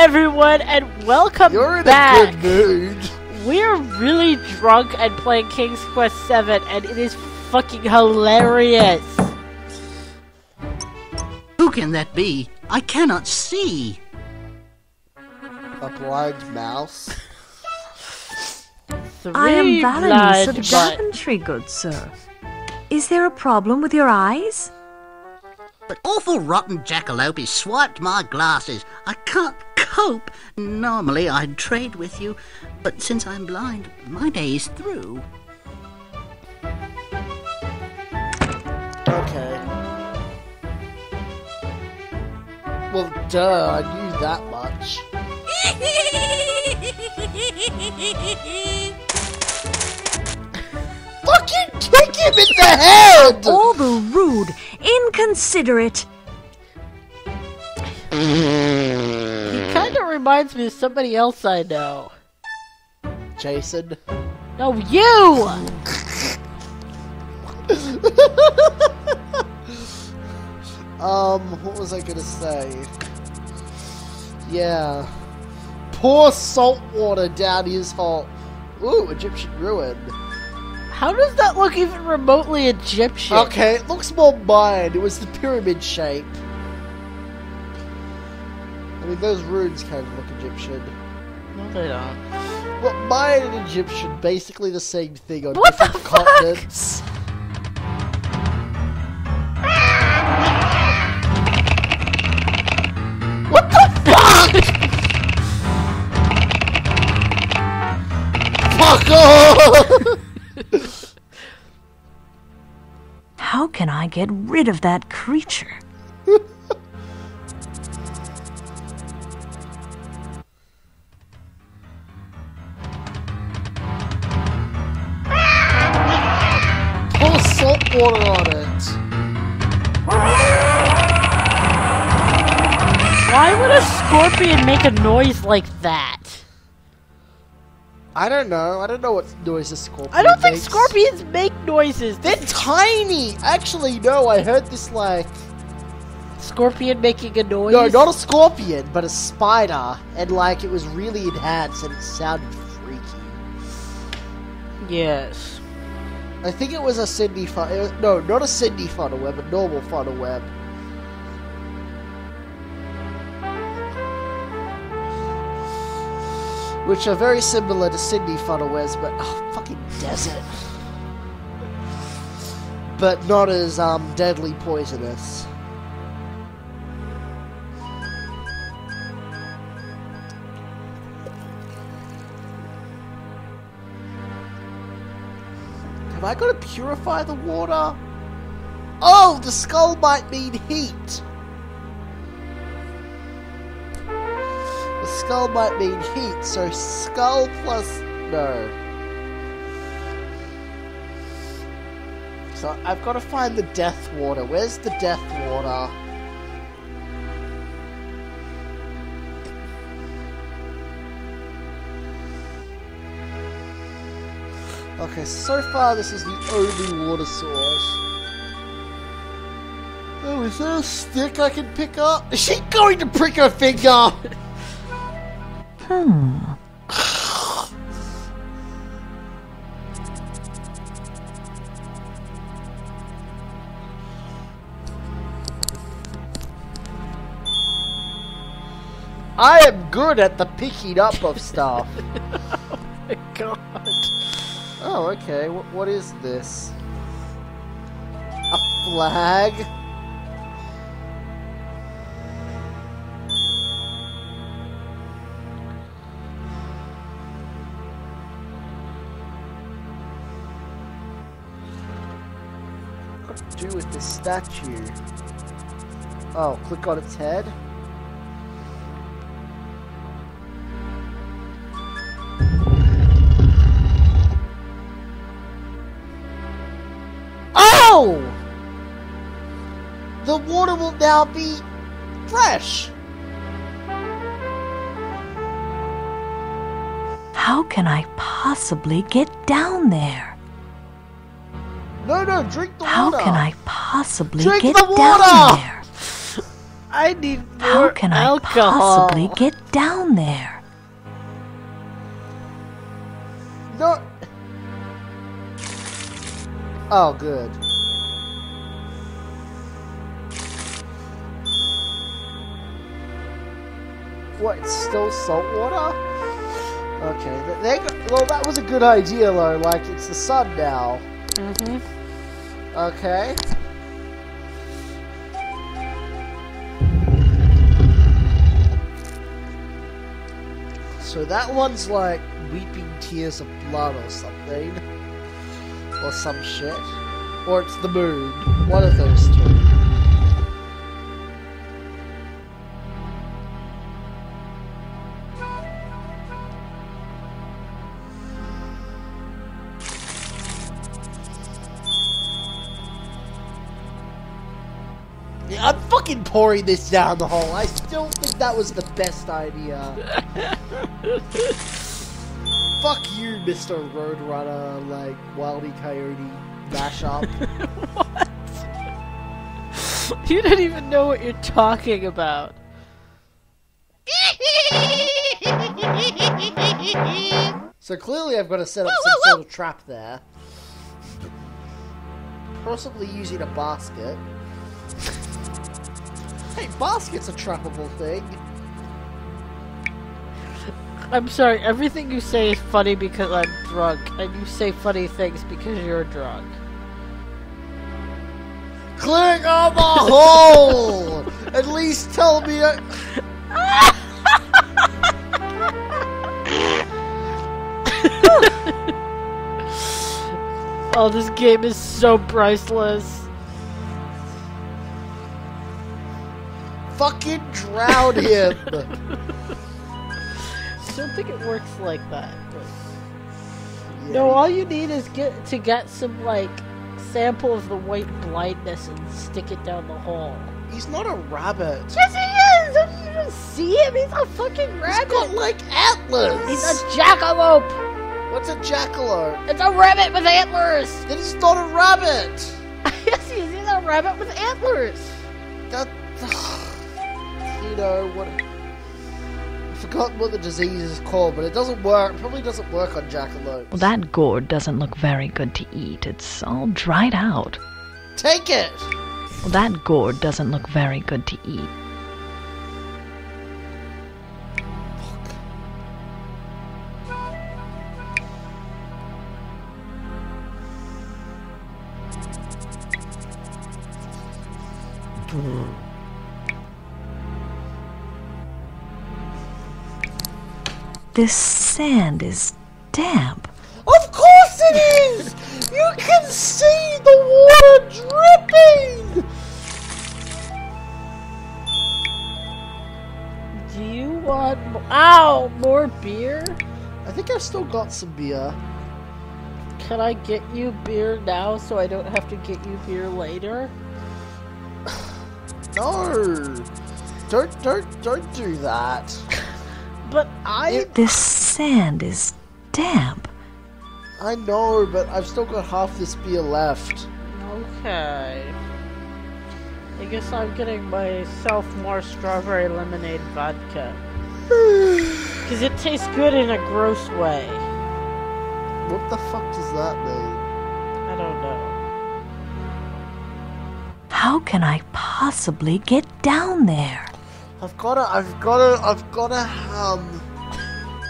everyone, and welcome You're in back. a good mood. We're really drunk and playing King's Quest 7, and it is fucking hilarious. Who can that be? I cannot see. A blind mouse. Three I am Valanice of Daventry, good sir. Is there a problem with your eyes? But awful rotten jackalope swiped my glasses. I can't cope. Normally I'd trade with you, but since I'm blind, my day's through. Okay. Well, duh, I knew that much. Fucking kick him in the head! All the rude, inconsiderate. Kind of reminds me of somebody else I know. Jason. No, you! Um, what was I gonna say? Yeah. Pour salt water down his hole. Ooh, Egyptian ruin. How does that look even remotely Egyptian? Okay, it looks more Mayan. It was the pyramid shape. I mean, those runes kind of look Egyptian. No, they don't. Well, Mayan and Egyptian, basically the same thing on What the different fuck? continents. What the fuck? Fuck off! How can I get rid of that creature? Water on it. Why would a scorpion make a noise like that? I don't know. I don't know what noise a scorpion I don't think makes. scorpions make noises. They're tiny! Actually, no, I heard this like. Scorpion making a noise? No, not a scorpion, but a spider. And like, it was really enhanced and it sounded freaky. Yes. I think it was a Sydney fun. It was, no, not a Sydney funnel web, a normal funnel web. Which are very similar to Sydney funnel webs, but oh, fucking desert. But not as um, deadly poisonous. Have I got to purify the water? Oh, the skull might mean heat. The skull might mean heat, so skull plus. No. So I've got to find the death water. Where's the death water? Okay, so far this is the only water source. Oh, is there a stick I can pick up? Is she going to prick her finger? Hmm. I am good at the picking up of stuff. my god. Oh, okay. What, what is this? A flag? What to do with this statue? Oh, click on its head? The water will now be fresh. How can I possibly get down there? No, no, drink the How water. How can I possibly Drink get the down there? I need more How can I possibly get down there? No. Oh, good. What? It's still salt water? Okay. th- They, well, that was a good idea, though. Like, it's the sun now. Mhm. Okay. So that one's like weeping tears of blood or something. Or some shit. Or it's the moon. One of those two. Pouring this down the hole. I still think that was the best idea. Fuck you, Mr. Roadrunner, like Wildy Coyote mashup. What? You don't even know what you're talking about. so clearly I've got to set up some sort of trap there. Possibly using a basket. Hey, basket's a trappable thing. I'm sorry, everything you say is funny because I'm drunk, and you say funny things because you're drunk. Click on the hole! At least tell me. I- Oh, this game is so priceless. Fucking drown him! I don't think it works like that. But... Yeah, No, all you need is get to get some like sample of the white blindness and stick it down the hole. He's not a rabbit. Yes, he is. Don't you just see him? He's a fucking He's rabbit. got like antlers. He's a jackalope. What's a jackalope? It's a rabbit with antlers. Then he's not a rabbit. yes, he is. He's a rabbit with antlers. That, you know what? I forgot what the disease is called, but it doesn't work. Probably doesn't work on jackalopes. Well, that gourd doesn't look very good to eat. It's all dried out. Take it. Well, that gourd doesn't look very good to eat. This sand is damp. Of course it is. You can see the water dripping. Do you want? Ow! More beer? I think I've still got some beer. Can I get you beer now so I don't have to get you beer later? No. Don't don't don't do that. But I. It- This sand is damp. I know, but I've still got half this beer left. Okay. I guess I'm getting myself more strawberry lemonade vodka. Because it tastes good in a gross way. What the fuck does that mean? I don't know. How can I possibly get down there? I've gotta, I've gotta, I've gotta, um...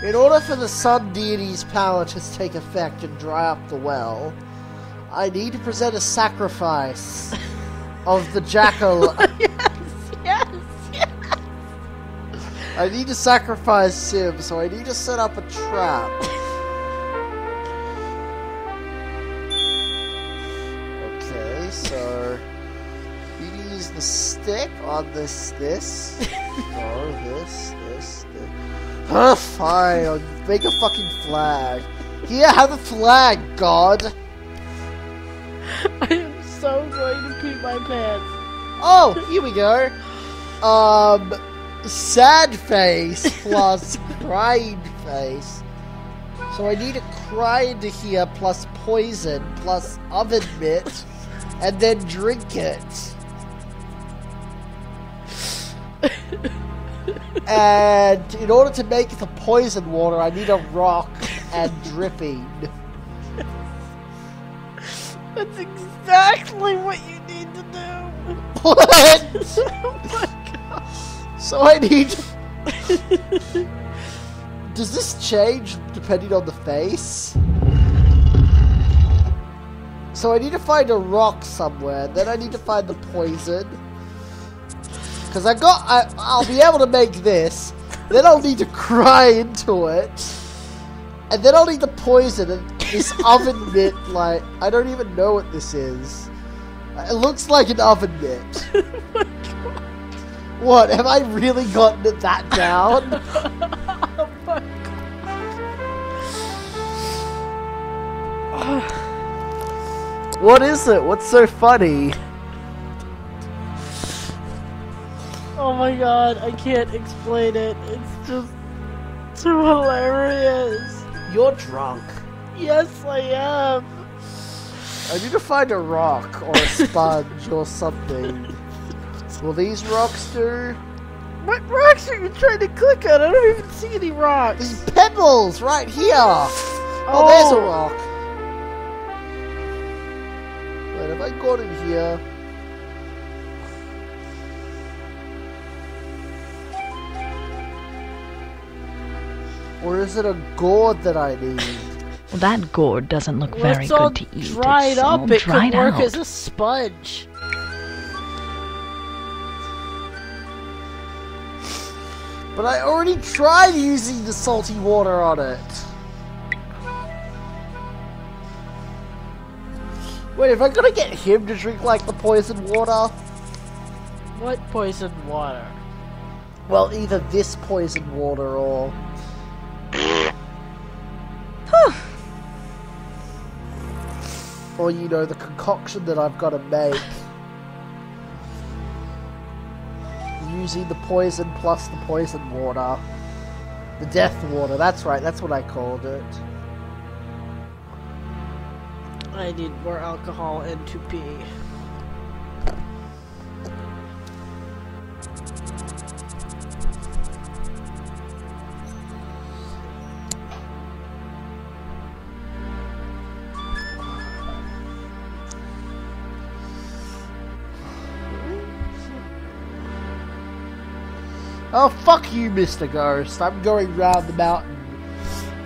In order for the sun deity's power to take effect and dry up the well, I need to present a sacrifice of the jackal. Yes, yes! yes. I need to sacrifice Sim, so I need to set up a trap. Okay, so you use the stick on this, this, or this, this, this. Huh, fine, I'll make a fucking flag. Here, have a flag, God. I am so going to pee my pants. Oh, here we go. Um, sad face plus crying face. So I need a to here plus poison plus oven mitt, and then drink it. and in order to make the poison water, I need a rock and dripping. That's exactly what you need to do. What? oh my god. So I need. Does this change depending on the face? So I need to find a rock somewhere. Then I need to find the poison. Because I got, I, I'll be able to make this. Then I'll need to cry into it, and then I'll need to poison and this oven mitt. Like I don't even know what this is. It looks like an oven mitt. What? Have I really gotten it that down? Oh my what is it? What's so funny? My god, I can't explain it. It's just too hilarious. You're drunk. Yes, I am. I need to find a rock or a sponge or something. Will these rocks do? What rocks are you trying to click on? I don't even see any rocks. These pebbles right here. Oh, there's a oh. rock. Wait, have I got in here? Or is it a gourd that I need? Well, that gourd doesn't look Well, very it's all good to eat. dried it's up. all It dried could work out. as a sponge. But I already tried using the salty water on it. Wait, if I gotta get him to drink like the poison water, What poison water? well, either this poison water or. Or, you know, the concoction that I've gotta make. Using the poison plus the poison water. The death water, that's right, that's what I called it. I need more alcohol and to pee. Oh, fuck you, Mr. Ghost. I'm going round the mountain.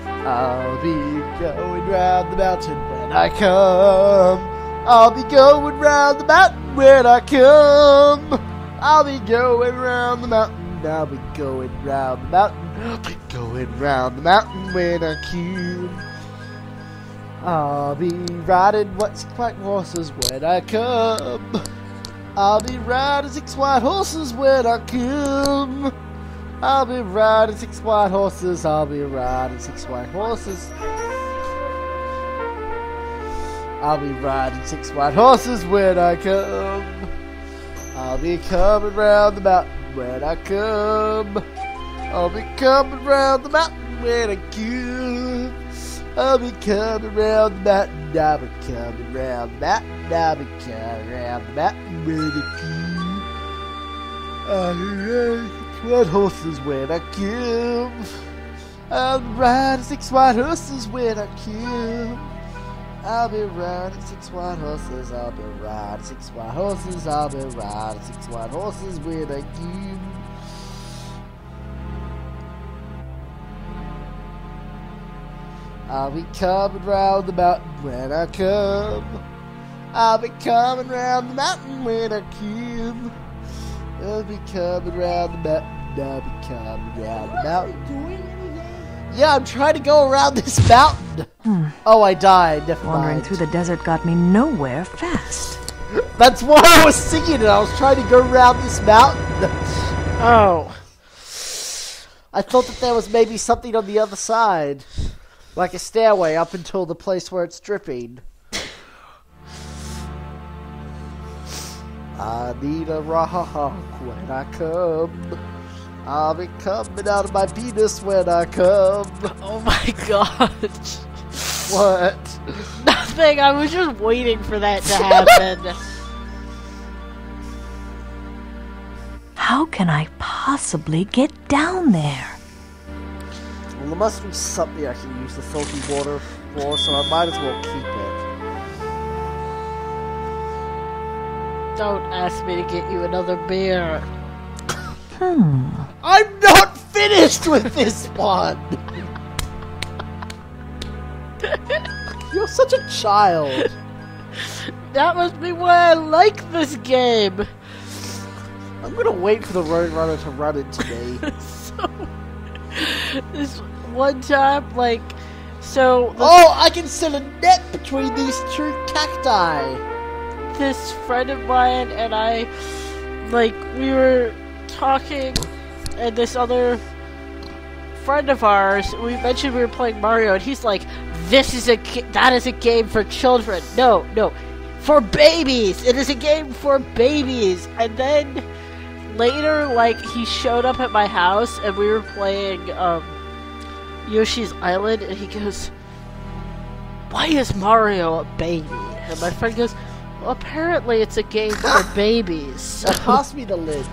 I'll be going round the mountain when I come. I'll be going round the mountain when I come. I'll be going round the mountain. I'll be going round the mountain. I'll be going round the mountain when I come. I'll be riding what's white horses when I come. I'll be riding six white horses when I come. I'll be riding six white horses. I'll be riding six white horses. I'll be riding six white horses when I come. I'll be coming round the mountain when I come. I'll be coming round the mountain when I come. Oh, I'll be coming round the mountain. I'll be coming round the mountain. I'll be coming round the mountain I. I'll be riding six white horses when I come. I'll be riding six white horses when I come. I'll be riding six white horses. I'll be riding six white horses. I'll be riding six white horses when I come. I'll be coming round the mountain when I come. I'll be coming round the mountain when I come. I'll be coming round the mountain. I'll be coming round the mountain. Yeah, I'm trying to go around this mountain. Hmm. Oh, I died. Never Wandering mind. through the desert got me nowhere fast. That's why I was singing it. I was trying to go around this mountain. Oh. I thought that there was maybe something on the other side. Like a stairway up until the place where it's dripping. I need a rock when I come. I'll be coming out of my penis when I come. Oh my god. What? Nothing. I was just waiting for that to happen. How How can I possibly get down there? Well, there must be something I can use the salty water for, so I might as well keep it. Don't ask me to get you another beer. Hmm. I'm not finished with this one! You're such a child. That must be why I like this game. I'm gonna wait for the Roadrunner to run into me. This one time, like, so oh, I can set a net between these two cacti! this friend of mine and I, like, we were talking, and this other friend of ours, we mentioned we were playing Mario, and he's like, "This is a that is a game for children." No, no, for babies. It is a game for babies. And then later, like, he showed up at my house, and we were playing um, Yoshi's Island, and he goes, "Why is Mario a baby?" And my friend goes. Well, apparently it's a game for babies. Now pass me the lid.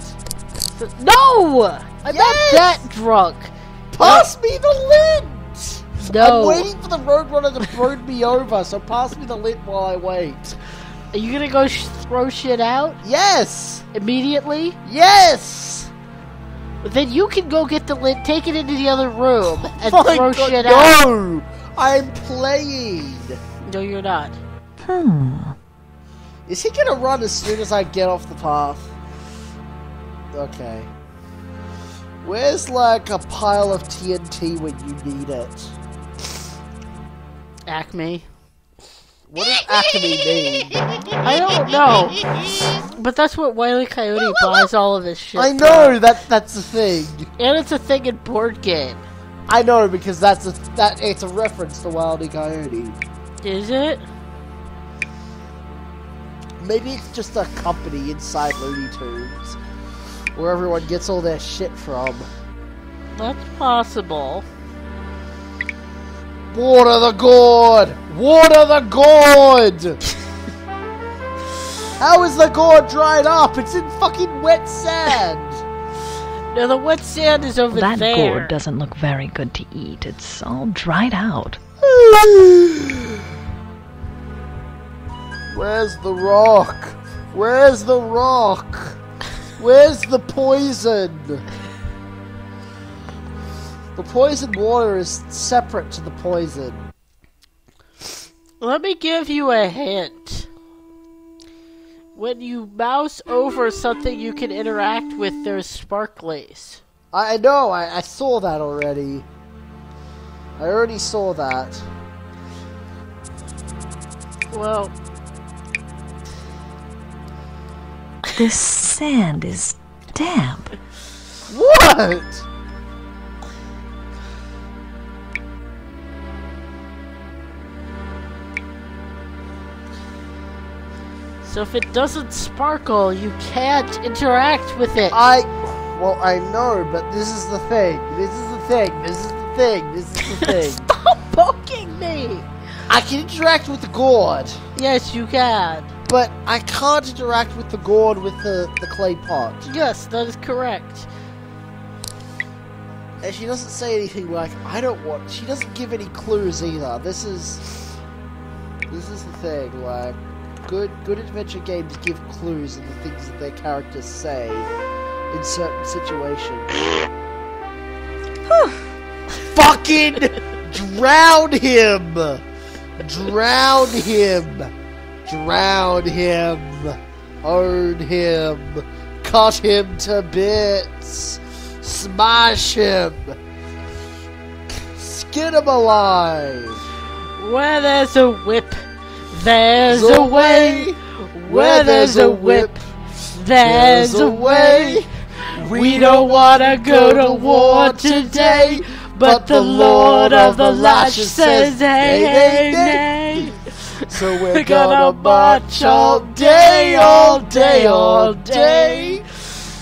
No! I'm Yes! not that drunk. Pass me the lid! No. I'm waiting for the Roadrunner to burn me over, so pass me the lid while I wait. Are you gonna go sh- throw shit out Yes! immediately? Yes! Then you can go get the lid, take it into the other room, and throw God, shit out. no! I'm playing! No, you're not. Hmm. Is he gonna run as soon as I get off the path? Okay. Where's like a pile of TNT when you need it? Acme. What does Acme mean? I don't know. But that's what Wiley Coyote buys all of his shit. I know that that's the thing. And it's a thing in board game. I know because that's a that it's a reference to Wiley Coyote. Is it? Maybe it's just a company inside Looney Tunes where everyone gets all their shit from. That's possible. Water the gourd! Water the gourd! How is the gourd dried up? It's in fucking wet sand! now the wet sand is over That there. That gourd doesn't look very good to eat. It's all dried out. Where's the rock? Where's the rock? Where's the poison? The poison water is separate to the poison. Let me give you a hint. When you mouse over something you can interact with, there's sparklies. I I know, I, I saw that already. I already saw that. Well, This sand is damp. What? So if it doesn't sparkle, you can't interact with it. I. Well, I know, but this is the thing. This is the thing. This is the thing. This is the thing. Stop poking me! I can interact with the gourd, Yes, you can. but I can't interact with the gourd with the, the clay pot. Yes, that is correct. And she doesn't say anything like, I don't want. She doesn't give any clues either. This is. This is the thing, like. Good, good adventure games give clues in the things that their characters say in certain situations. Fucking drown him! Drown him! Drown him! Own him! Cut him to bits! Smash him! Skin him alive! Where there's a whip, there's a way. Where there's a whip, there's a way. We don't wanna go to war today, but the Lord of the Lash says, hey, hey, hey. So we're, gonna, march all day, all day, all day.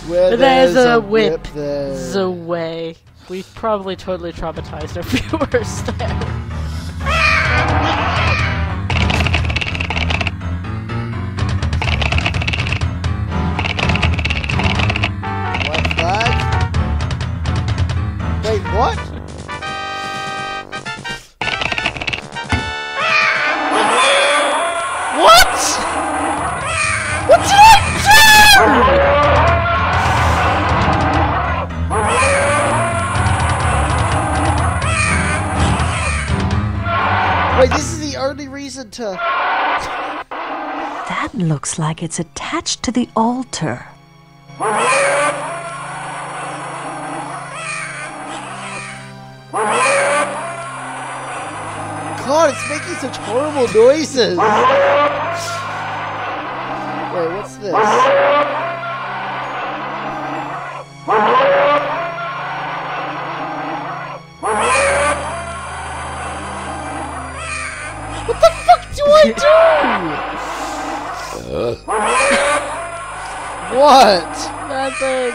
Where There's a whip, there's a way. We've probably totally traumatized our viewers there. What? What? What did I do? Wait, this is the only reason to. That looks like it's attached to the altar. God, it's making such horrible noises. Wait, what's this? What the fuck do I do? what? Nothing.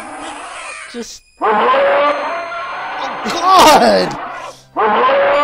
Just Oh, God!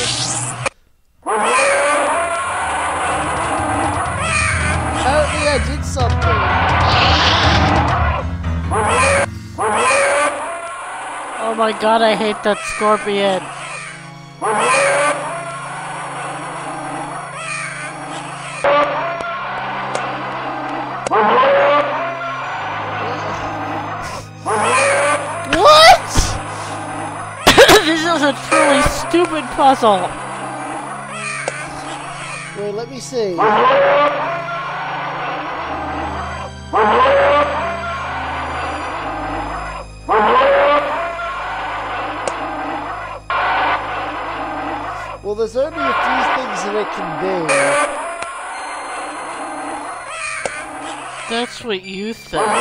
my god, I hate that scorpion. What? this is a truly stupid puzzle. Wait, let me see. Well, there's only a few things that it can do. That's what you think. Well,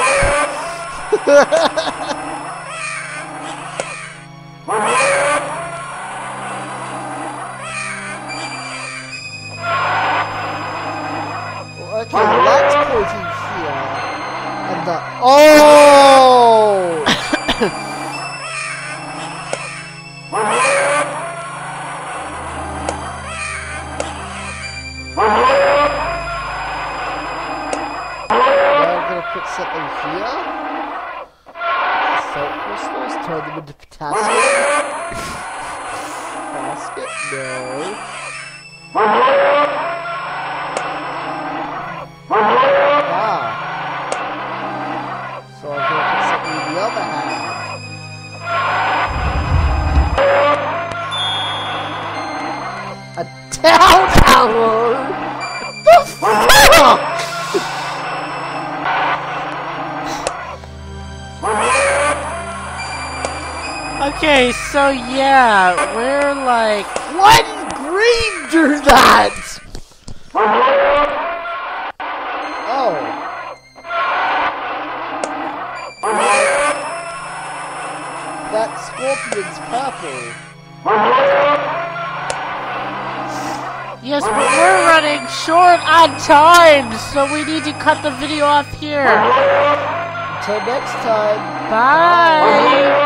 Town tower! The fuck? Okay, so yeah, we're like. Did Green do that? Oh. That scorpion's purple. Yes, but we're running short on time, so we need to cut the video off here. Until next time. Bye.